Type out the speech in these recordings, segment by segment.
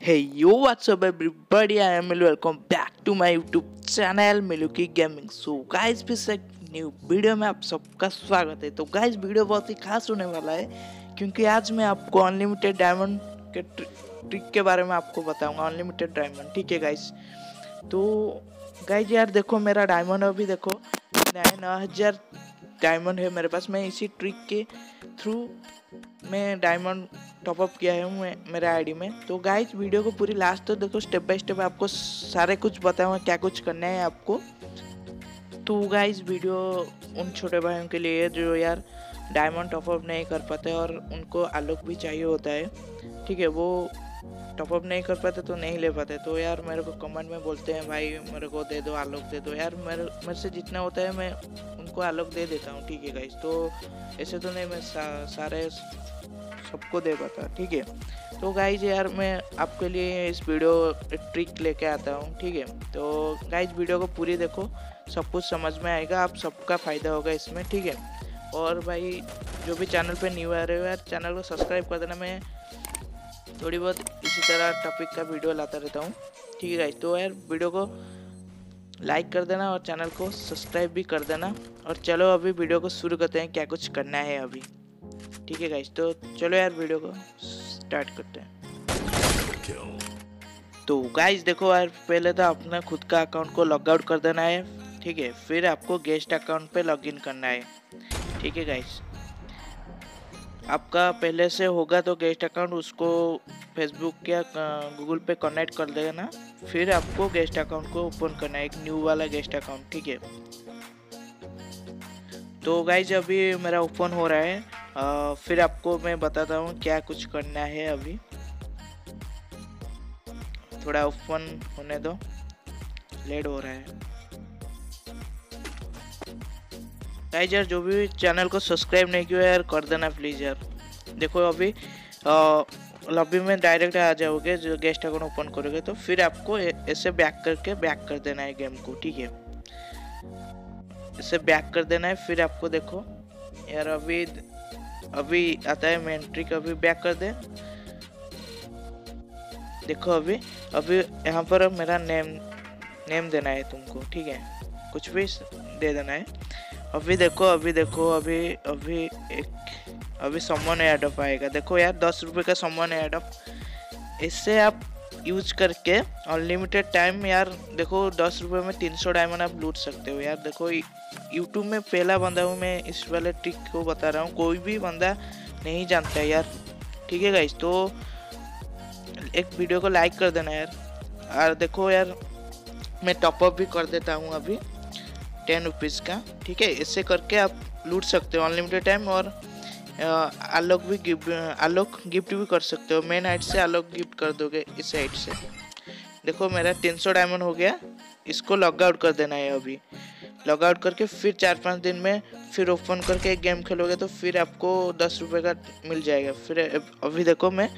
Hey yo, what's up everybody? I am Milu. Welcome back to my YouTube channel Miluki Gaming. So guys, फिर से new video में आप सबका स्वागत है तो गाइस वीडियो बहुत ही खास होने वाला है क्योंकि आज मैं आपको अनलिमिटेड डायमंड के ट्रिक के बारे में आपको बताऊँगा अनलिमिटेड डायमंड ठीक है गाइस तो गाइस यार देखो मेरा डायमंड अभी देखो नौ हज़ार डायमंड है मेरे पास मैं इसी ट्रिक के थ्रू मैं डायमंड टॉपअप किया है मैं मेरे आईडी में। तो गाइस वीडियो को पूरी लास्ट तो देखो स्टेप बाय स्टेप आपको सारे कुछ बताऊँगा क्या कुछ करना है आपको। तो गाइस वीडियो उन छोटे भाइयों के लिए जो यार डायमंड टॉपअप नहीं कर पाते और उनको आलोक भी चाहिए होता है ठीक है वो टॉपअप नहीं कर पाते तो नहीं ले पाते। तो यार मेरे को कमेंट में बोलते हैं भाई मेरे को दे दो आलोक दे दो। यार मेरे मेरे से जितना होता है मैं उनको आलोक दे देता हूँ ठीक है गाइस तो ऐसे तो नहीं मैं सा, सारे सबको दे पाता ठीक है? तो गाइज़ यार, मैं आपके लिए इस वीडियो ट्रिक लेके आता हूँ, ठीक है? तो गाइज़ वीडियो को पूरी देखो, सब कुछ समझ में आएगा, आप सबका फ़ायदा होगा इसमें, ठीक है? और भाई, जो भी चैनल पे न्यू आ रहे हो यार चैनल को सब्सक्राइब कर देना, मैं थोड़ी बहुत इसी तरह टॉपिक का वीडियो लाता रहता हूँ, ठीक है तो यार वीडियो को लाइक कर देना और चैनल को सब्सक्राइब भी कर देना। और चलो, अभी वीडियो को शुरू करते हैं, क्या कुछ करना है अभी। ठीक है गाइज़ तो चलो यार वीडियो को स्टार्ट करते हैं. तो गाइस देखो यार पहले तो अपने खुद का अकाउंट को लॉग आउट कर देना है ठीक है? फिर आपको गेस्ट अकाउंट पे लॉगिन करना है ठीक है गाइज़ आपका पहले से होगा तो गेस्ट अकाउंट उसको फेसबुक या गूगल पे कनेक्ट कर देना फिर आपको गेस्ट अकाउंट को ओपन करना है एक न्यू वाला गेस्ट अकाउंट ठीक है? तो गाइज़ अभी मेरा ओपन हो रहा है फिर आपको मैं बताता हूँ क्या कुछ करना है अभी। थोड़ा ओपन होने दो। लेट हो रहा है। गाइज़ यार, जो भी चैनल को सब्सक्राइब नहीं किया यार, कर देना प्लीज़ यार। देखो अभी लॉबी में डायरेक्ट आ जाओगे, जो गेस्ट अकाउंट ओपन करोगे तो फिर आपको ऐसे बैक करके बैक कर देना है गेम को, ठीक है? इसे बैक कर देना है, फिर आपको देखो, यार अभी अभी आता है मेन ट्रिक अभी बैक कर दे। देखो अभी अभी यहाँ पर मेरा नेम नेम देना है तुमको, ठीक है? कुछ भी दे देना है। अभी देखो अभी देखो, अभी अभी एक, अभी समवन एडअप आएगा। देखो यार, दस रुपये का समवन एडअप इससे आप यूज़ करके अनलिमिटेड टाइम यार, देखो दस रुपये में तीन सौ डायमंड आप लूट सकते हो। यार, देखो यूट्यूब में पहला बंदा हूँ मैं, इस वाले ट्रिक को बता रहा हूँ। कोई भी बंदा नहीं जानता यार। ठीक है गाइस तो एक वीडियो को लाइक कर देना यार। और देखो यार, मैं टॉपअप भी कर देता हूँ अभी टेन रुपीज़ का। ठीक है इससे करके आप लूट सकते हो अनलिमिटेड टाइम और आलोक भी गिफ्ट आलोक गिफ्ट भी कर सकते हो। मेन हाइट से आलोक गिफ्ट कर दोगे इस हाइट से। देखो मेरा तीन सौ डायमंड हो गया। इसको लॉग आउट कर देना है अभी। लॉग आउट करके फिर चार पाँच दिन में फिर ओपन करके एक गेम खेलोगे तो फिर आपको दस रुपये का मिल जाएगा। फिर अभी देखो मैं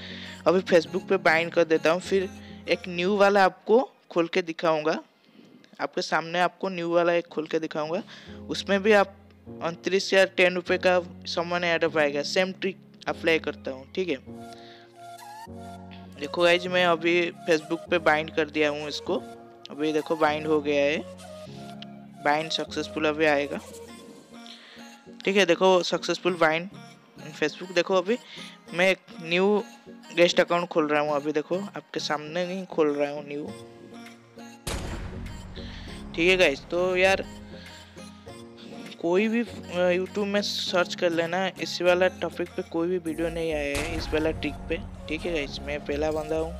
अभी फेसबुक पे बाइंड कर देता हूँ। फिर एक न्यू वाला आपको खोल के दिखाऊँगा। आपके सामने आपको न्यू वाला एक खोल के दिखाऊँगा। उसमें भी आप उनतीस या टेन रुपये का सामान एडअप आएगा। सेम ट्रिक अप्लाई करता हूँ, ठीक है? देखो गाइज़ मैं अभी फेसबुक पे बाइंड कर दिया हूँ इसको। अभी देखो बाइंड हो गया है। बाइंड सक्सेसफुल अभी आएगा। ठीक है, देखो सक्सेसफुल बाइंड फेसबुक देखो अभी मैं एक न्यू गेस्ट अकाउंट खोल रहा हूँ अभी, देखो, आपके सामने नहीं खोल रहा हूँ न्यू ठीक है गाइज़ तो यार कोई भी यूट्यूब में सर्च कर लेना, इस वाला टॉपिक पे कोई भी वीडियो नहीं आया है, इस वाला ट्रिक पे। ठीक है गाइस मैं पहला बंदा हूँ,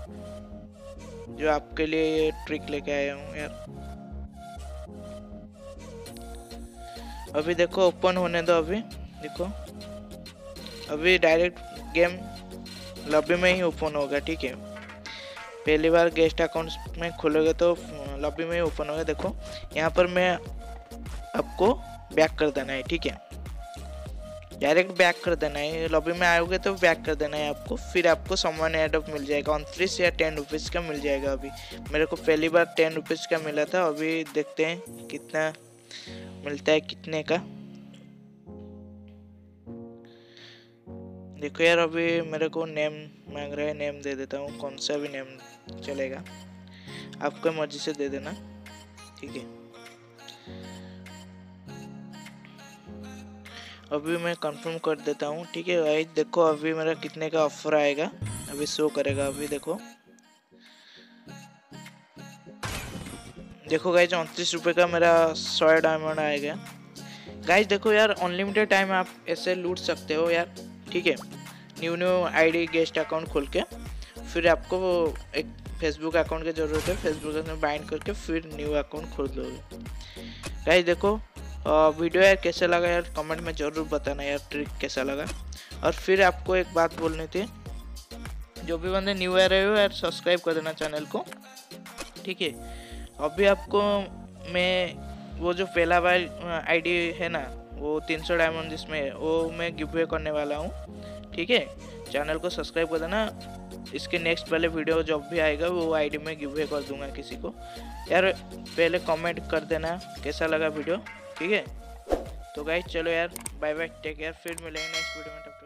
जो आपके लिए ट्रिक लेके आया हूँ, यार। अभी देखो ओपन होने दो अभी। देखो। अभी डायरेक्ट गेम लॉबी में ही ओपन होगा ठीक है। पहली बार गेस्ट अकाउंट में खोलोगे तो लॉबी में ही ओपन होगा, देखो। यहाँ पर मैं आपको बैक कर देना है, ठीक है। डायरेक्ट बैक कर देना है। लॉबी में आओगे तो बैक कर देना है आपको। फिर आपको सामान एडअप मिल जाएगा। उनतीस या टेन रुपीज़ का मिल जाएगा अभी। मेरे को पहली बार टेन रुपीज़ का मिला था। अभी देखते हैं कितना मिलता है कितने का? देखो यार, अभी मेरे को नेम मांग रहा है नेम दे देता हूँ। कौन सा भी नेम चलेगा। आपके मर्ज़ी से दे देना, ठीक है? अभी मैं कंफर्म कर देता हूँ, ठीक है? भाई, देखो अभी मेरा कितने का ऑफ़र आएगा। अभी शो करेगा, अभी देखो। देखो गाइज़ उनतीस रुपये का मेरा सौ डायमंड आएगा गाइज़ देखो यार अनलिमिटेड टाइम आप ऐसे लूट सकते हो यार। ठीक है? New new ID guest account खोल के, फिर आपको एक फेसबुक अकाउंट की ज़रूरत है। फेसबुक में बाइंड करके फिर न्यू अकाउंट खोल दोगे। गाइज़ देखो वीडियो यार कैसा लगा यार? कमेंट में ज़रूर बताना यार ट्रिक कैसा लगा। और फिर आपको एक बात बोलनी थी, जो भी बंदे न्यू आ रहे हो यार सब्सक्राइब कर देना चैनल को। ठीक है? अभी आपको मैं वो जो पहला बार आईडी है ना, वो 300 डायमंड जिसमें वो मैं गिव करने वाला हूँ। ठीक है? चैनल को सब्सक्राइब कर देना। इसके नेक्स्ट वाले वीडियो जब भी आएगा, वो आईडी में गिव कर दूँगा किसी को। यार, पहले कमेंट कर देना, कैसा लगा वीडियो ठीक है? तो गाइज़ चलो यार बाय बाय टेक केयर फिर मिलेंगे नेक्स्ट वीडियो में, तब